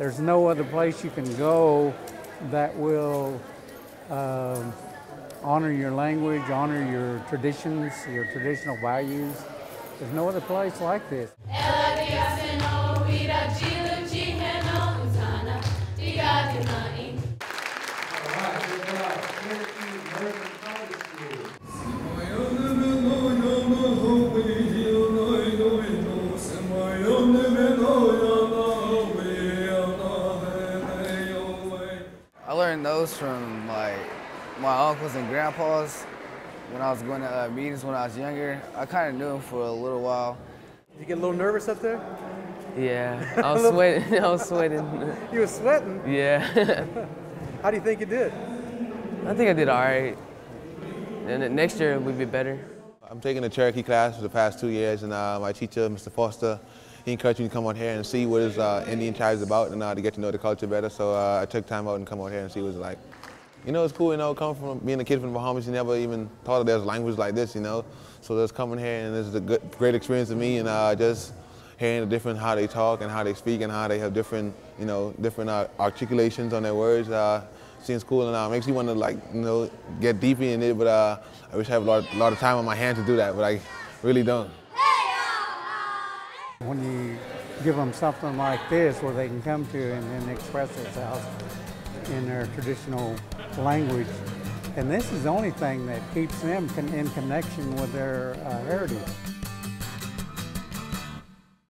There's no other place you can go that will um, honor your language, honor your traditions, your traditional values. There's no other place like this. I learned those from like my uncles and grandpas when I was going to uh, meetings when I was younger. I kind of knew them for a little while. Did you get a little nervous up there? Yeah, I was sweating. I was sweating. You were sweating. Yeah, How do you think you did? I think I did all right. And next year we'd be better. I'm taking a Cherokee class for the past two years, and uh, my teacher, Mr. Foster, he encouraged me to come out here and see what his uh, Indian tribe is about and uh, to get to know the culture better. So uh, I took time out and come out here and see what it's like. You know, it's cool, you know, coming from being a kid from the Bahamas, you never even thought that there's language like this, you know. So just coming here and this is a good, great experience for me and uh, just hearing the different how they talk and how they speak and how they have different, you know, different uh, articulations on their words. Uh, seems cool and uh, makes you want to like, you know, get deep in it. But uh, I wish I had a lot, lot of time on my hands to do that, but I really don't. When you give them something like this where they can come to and then express themselves in their traditional language, and this is the only thing that keeps them in connection with their uh, heritage.